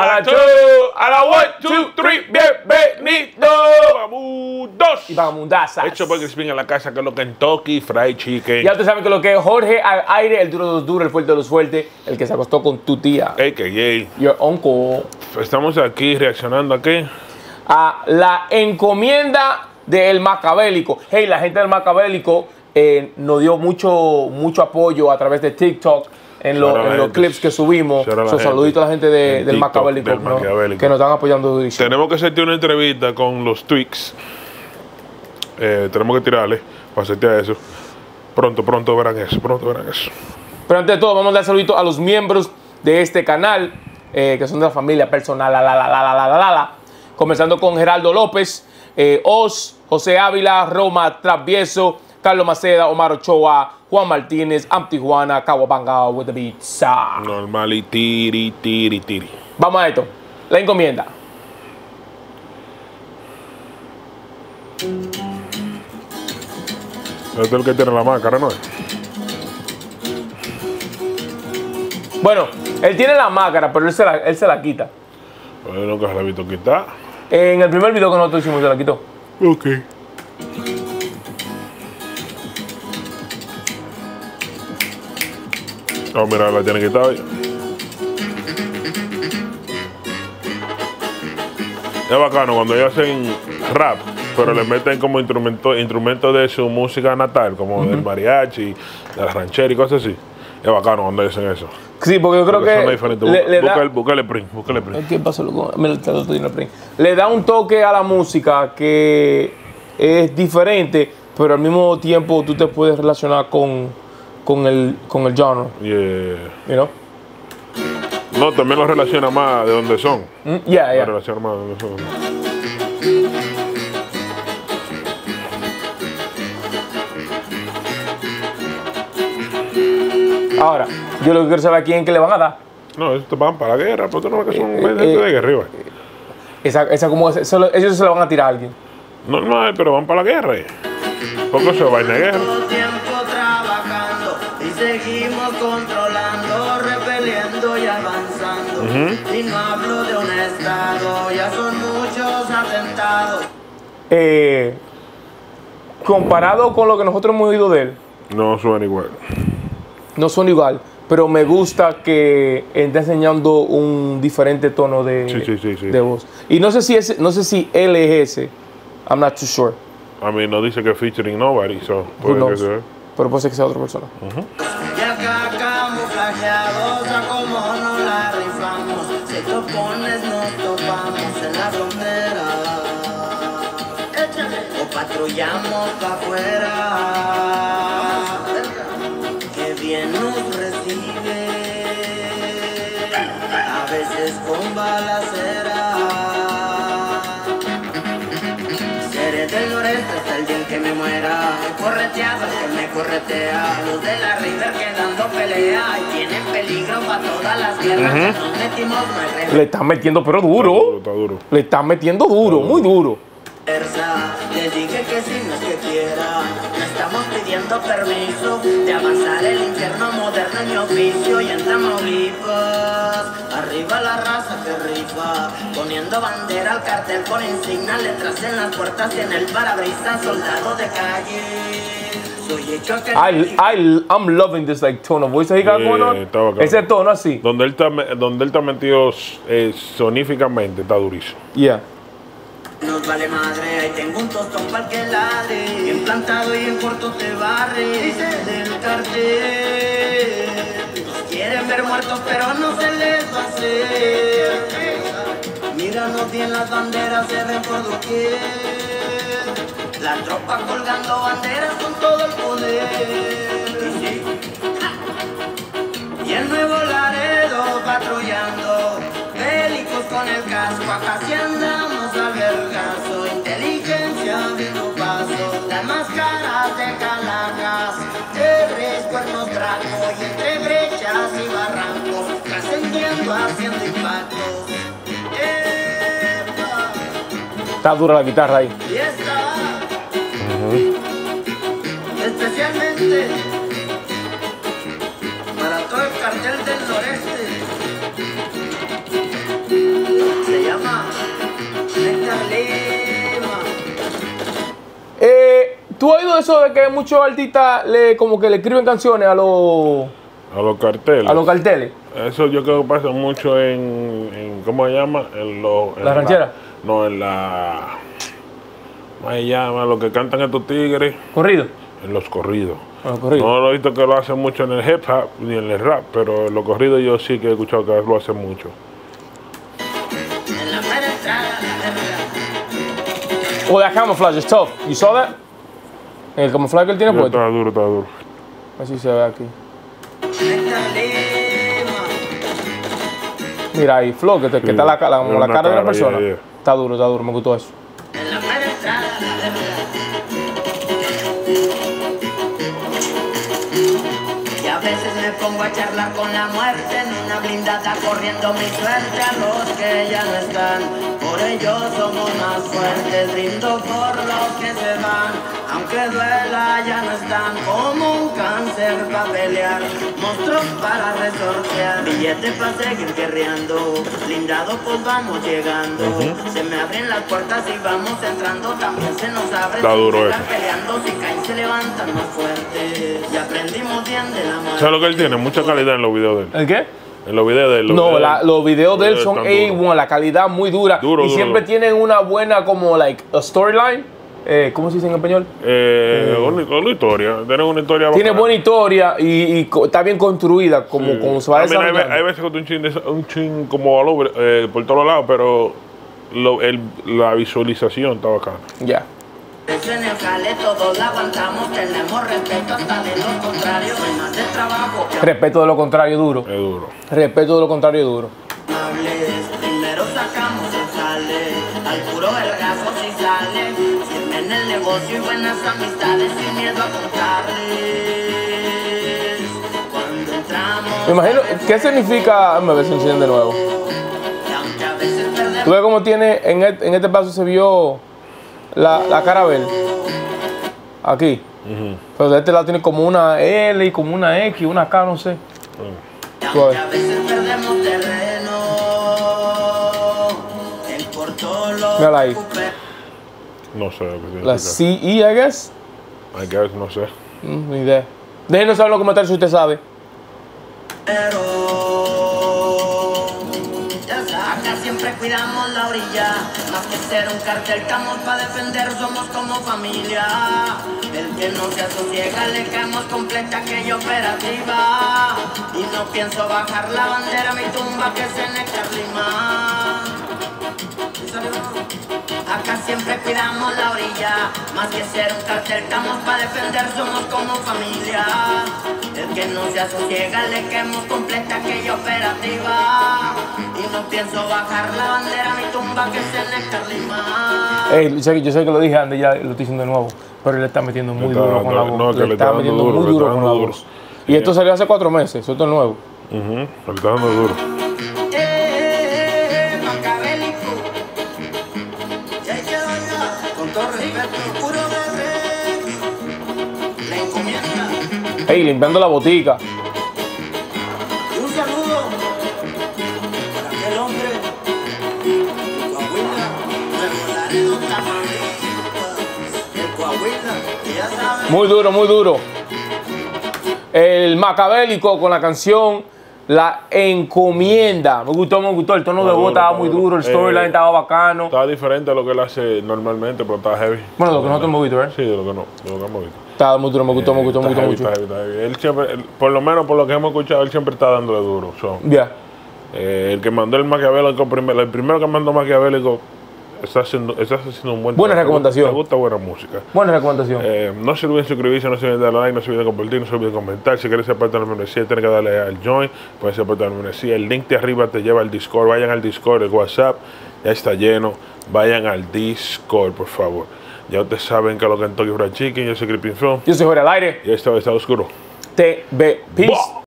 A la two, a la one, two, three, bienvenido. Vamos, dos. Y vagabundazas. Hecho por Crispin en la casa, que es lo Kentucky Fried Chicken. Ya ustedes saben que lo que es Jorge al aire, el duro de los duros, el fuerte de los fuertes, el que se acostó con tu tía. AKA. Your uncle. Estamos aquí reaccionando a qué? A la encomienda del Macabélico. Hey, la gente del Macabélico eh, nos dio mucho, mucho apoyo a través de TikTok en, los clips que subimos. So, saludito a la gente de, del, Macabélico, que nos están apoyando. Tenemos que hacerte una entrevista con los Twix. Eh, tenemos que tirarle para hacerte eso. Pronto, pronto verán eso, pronto verán eso. Pero ante todo, vamos a dar saludito a los miembros de este canal, eh, que son de la familia personal, la, la, la, la, la, la, la, Comenzando con Geraldo López, eh, Oz, José Ávila, Roma Travieso, Carlos Maceda, Omar Ochoa, Juan Martínez, Am Tijuana, Kawabanga with the beats. Ah. Normal y tiri, tiri, tiri. Vamos a esto. La encomienda. Este es el que tiene la máscara, ¿no? Bueno, él tiene la máscara, pero él se la, él se la quita. Yo nunca se la he visto quitar. En el primer video que nosotros hicimos se la quitó. Ok. Oh, mira, la tiene quitada ya. Es bacano cuando ellos hacen rap, pero le meten como instrumento, instrumento de su música natal, como del mariachi, de la ranchera y cosas así. Es bacano cuando hacen eso. Sí, porque yo creo Porque que diferente. le, le da- Búscale, print, búscale print. ¿Qué pasó, loco? Me print. Le da un toque a la música que es diferente, pero al mismo tiempo tú te puedes relacionar con, con, el, con el genre, Yeah. you know? No, también lo relaciona más de dónde son. Mm, Yeah, Lo yeah. relaciona más de dónde son. Ahora, yo lo que quiero saber a quién que le van a dar. No, estos van para la guerra, pero tú no ves que son Eh, eh, de guerra, igual. Esa, esa como, eso lo- ellos se lo van a tirar a alguien. Normal, pero van para la guerra. eh. Porque eso es vaina de guerra. Seguimos controlando, repeliendo y avanzando. Y no hablo de un estado, ya son muchos atentados. Eh, comparado con lo que nosotros hemos oído de él, No suena igual. no son igual, pero me gusta que está enseñando un diferente tono de, Sí, sí, sí, sí. de voz. Y no sé si es, no sé si él es ese. I'm not too sure. A mí no dice que featuring nobody, so Who puede que knows? sea. Pero puede ser que sea otra persona. Y acá camuflajeados a como no la rifamos. Si te opones nos topamos en la frontera. O patrullamos pa' afuera. Que bien nos recibe. A veces con balacera. Seré del noreste hasta el día en que me muera. He correteado que me corretea. Los de la River quedando pelea. Y tienen peligro para todas las guerras. Nos metimos, no Le están metiendo, pero duro. Está duro. Le están metiendo duro, muy duro. reversa. Le dije que si no es que quiera. Pidiendo permiso de avanzar el infierno moderno en mi oficio. Y en Tamaulipas, arriba la raza que rifa. Poniendo bandera al cartel con insignia, letras en las puertas y en el parabrisas, soldado de calle. Soy hecho que I, I, I'm loving this like tone of voice that he got Yeah, going on. bacano. Ese tono así. Donde él está, donde él está metido eh, soníficamente, está durísimo. Yeah. Nos vale madre, ahí tengo un tostón pa'l que ladre Bien plantado y en corto te barre Del cartel. Nos quieren ver muertos pero no se les va a hacer. Míranos bien las banderas se ven por doquier. La tropa colgando banderas con todo el poder. Y el nuevo Laredo patrullando, bélicos con el casco, acá sí máscaras de calacas, eres cuernos trago y entre brechas y barrancos, trascendiendo, haciendo impacto. ¡Epa! Está dura la guitarra ahí. Y esta, uh -huh. especialmente para todo el cartel del noreste, se llama Nectar ¿Tú has oído eso de que muchos artistas le, como que le escriben canciones a los, A los carteles. a los carteles? Eso yo creo que pasa mucho en, en ¿cómo se llama? En lo, en ¿La ranchera? no, en la, ¿cómo se llama? Lo que cantan estos tigres, ¿Corrido? en los corridos. A los corridos. No lo he visto que lo hacen mucho en el hip hop ni en el rap, pero en los corridos yo sí que he escuchado que lo hacen mucho. En Oh, that camouflage is tough. You saw that? El camuflaje que él tiene puesto. Está duro, está duro. Así se ve aquí. Mira ahí, Flow, que, te- que Sí, está la, la- como la una cara de una cara, persona. yeah, yeah. Está duro, está duro, me gustó eso. En la mera entrada Y a veces me pongo a charlar con la muerte en una blindada corriendo mi suerte a los que ya no están. Por ellos somos más fuertes, brindo por los que se van. Aunque duela ya no están como un cáncer para pelear, monstruos para resortear, billetes para seguir guerreando, blindado pues vamos llegando. Se me abren las puertas y vamos entrando, también se nos abren. Está duro eso. peleando, si caen se levantan más fuertes. Y aprendimos bien de la mano. ¿Sabes lo que él tiene? Mucha calidad en los videos de él. ¿El qué? En los videos de él. los No, videos- la- los videos de él son están duros. A1, la calidad muy dura. Duro, y duro, siempre duro. tienen una buena, como, like, a storyline. Eh, ¿Cómo se dice en español? Eh, una, una historia. Tiene una historia Tiene bacana. buena historia y, y co- está bien construida, como, como se va hay, hay veces que un chin, de- un chin como over, eh, por todos lados, pero lo- el- la visualización está bacana. Ya. Eso en el jale todos la aguantamos, tenemos respeto hasta de. No hay más de trabajo Respeto de lo contrario duro. Es duro. Respeto de lo contrario duro. Primero sacamos el jale, al puro vergazo si sale. En el negocio y buenas amistades sin miedo a contarles. Cuando entramos. Me imagino, ¿qué significa? Me ver si enciende de nuevo. Tú ves cómo tiene, en, et- en este paso se vio la, la cara verde. Aquí. Pero de este lado tiene como una L y como una X, una K, no sé. Y aunque a veces perdemos terreno, el corto lo Mírala ahí. No sé lo que significa. La CE, I guess. I guess, no sé. Mm, ni idea. Déjenos saber en los comentarios si usted sabe. Pero ya sabes, acá siempre cuidamos la orilla. Más que ser un cartel, estamos para defender, somos como familia. El que no se asosiega, le caemos completa aquella operativa. Y no pienso bajar la bandera, mi tumba que se Néctar Lima. Acá siempre cuidamos la orilla, más que ser un cartel, estamos para defender, somos como familia. El que no se asosiega, le quemo completa aquella operativa. Y no pienso bajar la bandera, mi tumba que se Néctar Lima. Ey, yo sé, yo sé que lo dije antes, ya lo estoy diciendo de nuevo. Pero él le está metiendo muy está duro con la voz. no, le está metiendo duro, muy duro con la voz. Y esto salió hace cuatro meses, esto es nuevo. Ujú, Le está dando duro. Ey, limpiando la botica. Y un saludo para aquel hombre de Coahuila, Laredo, Tamaulipas, el Coahuila, que ya saben. Muy duro, muy duro. El macabélico con la canción La Encomienda. Me gustó, me gustó. El tono de voz estaba muy duro. el storyline Eh, estaba bacano. Está diferente a lo que él hace normalmente, pero está heavy. Bueno, lo que nosotros hemos visto, ¿eh? Sí, de lo que no, de lo que hemos visto. Estaba muy duro, me gustó, me gustó, me gustó heavy, mucho. está heavy, está heavy. Él siempre, él- por lo menos por lo que hemos escuchado, él siempre está dándole duro. So, Ya. eh, el que mandó el maquiavélico primero, el primero que mandó maquiavélico está haciendo, está haciendo un buen Buena trabajo. recomendación. Me gusta buena música. Buena recomendación. Eh, no se olviden suscribirse, no se olviden darle like, no se olviden compartir, no se olviden comentar. Si quieres ser parte de la membresía, tienes que darle al join, puedes ser parte de la membresía. El link de arriba te lleva al Discord. Vayan al Discord, el WhatsApp ya está lleno. Vayan al Discord, por favor. Ya ustedes saben que lo que en Tokyo Fried Chicken, yo soy Creeping Film Yo soy Jorge al aire. y vez está oscuro. TV. Peace. Bah.